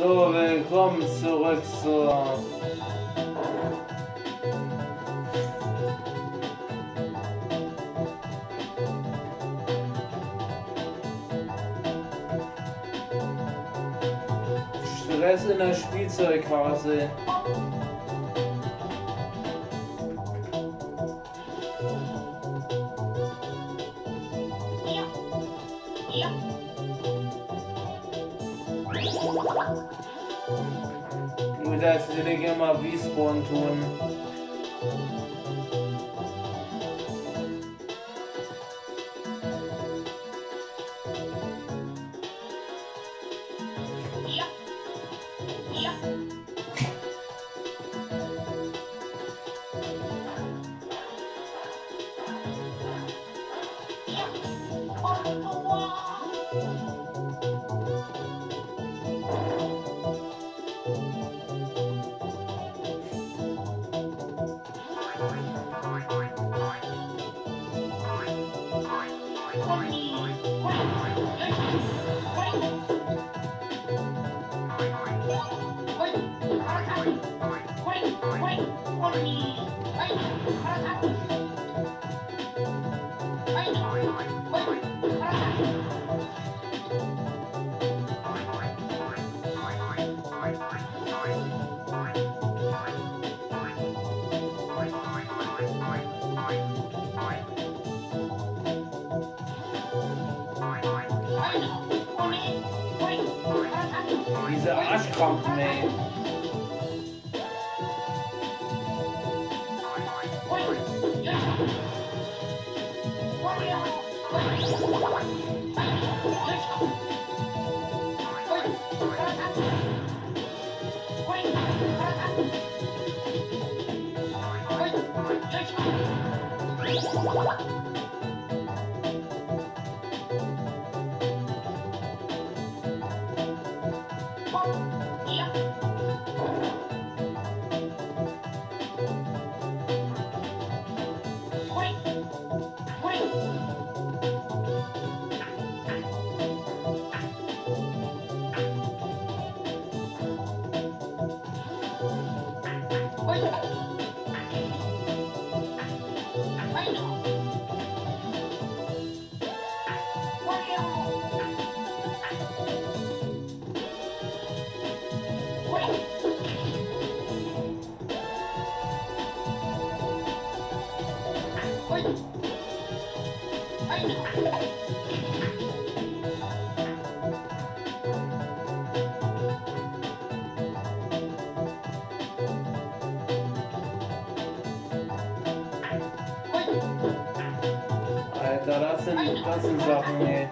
So, willkommen zurück zur Stress in der Spielzeughase. jenseits der Dinge mal Wiesborn tun. Um. He's an ice company. Yeah. Alter, das sind, das sind Sachen, ey.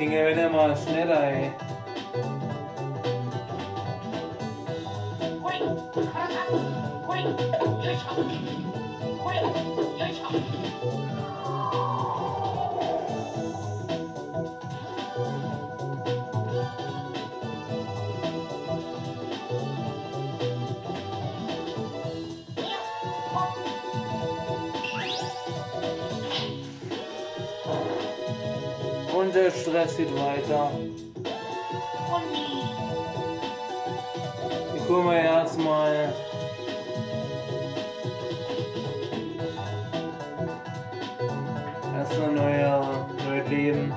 Dinge werden immer schneller, ey. Und der Stress geht weiter. Ich mal erstmal. Erstmal Leben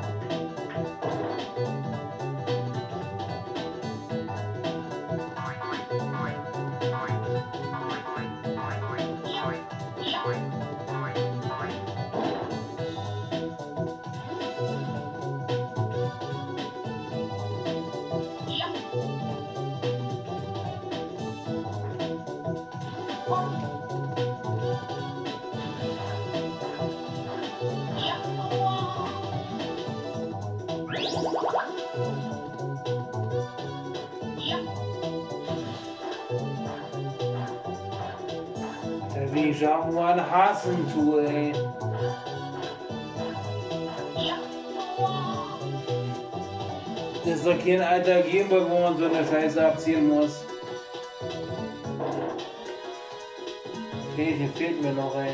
neues Leben. ich Jaguar hassen tue, ey. Das ist doch kein alter Gameboy, wo man so eine Scheiße abziehen muss. Okay, hier fehlt mir noch, ey.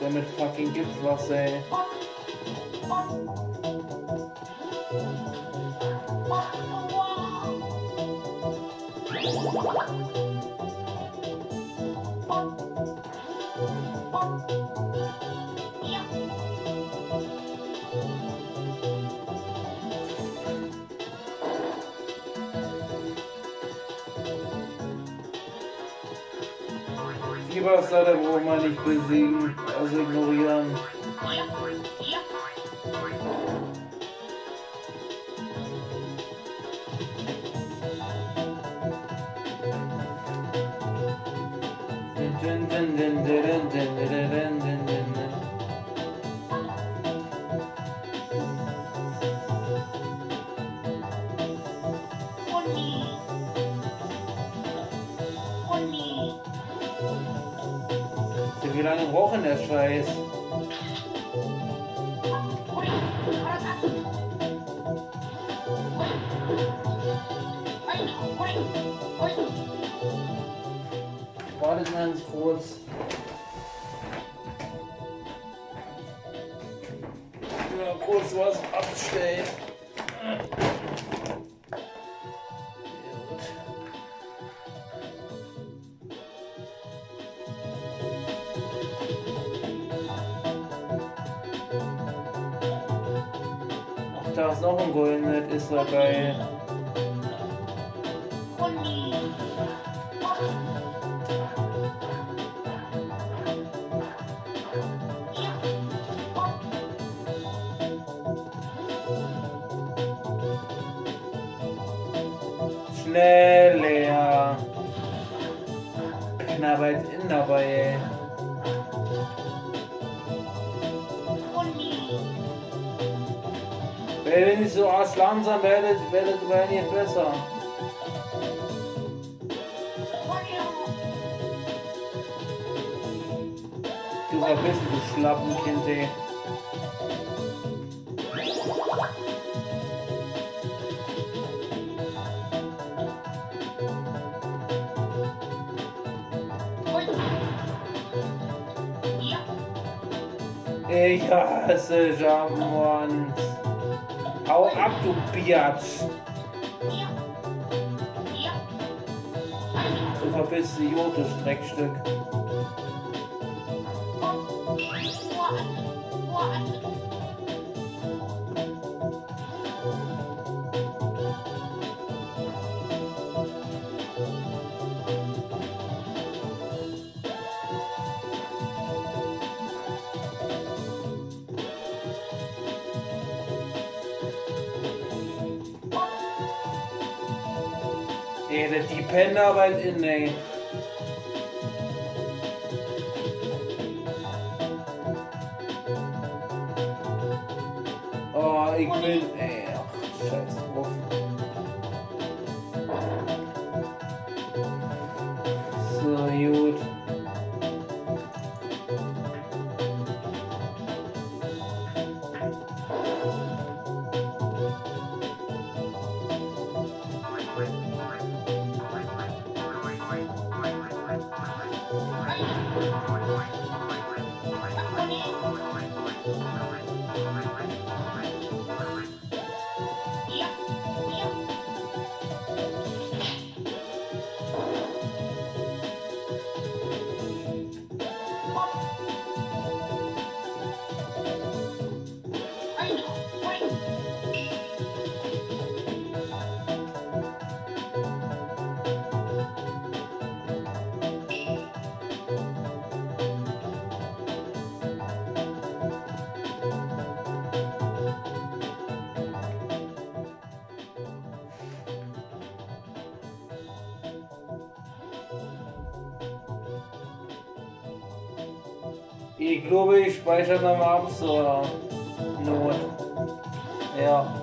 Der mit fucking Giftwasser, ey. Fieberster, der braucht man nicht besiegen, also ignorieren. Denn der Scheiß? Wartet ganz kurz. Ja, kurz was abstellen. Gut. Da ist noch ein Goldenet, ist ja geil. Schneller. Keine Arbeit in dabei, ey. Wenn ihr nicht so arsch langsam, werdet, werdet ihr nicht besser. Du verbissen, du Schlappenkind, ey. Ich hasse Jump Ones. Hau ab, du Biatz! Du verpisste Jote, Streckstück. Jede die Penner weit in, ey. Ich glaube, ich speichere nochmal ab zur Not. Ja.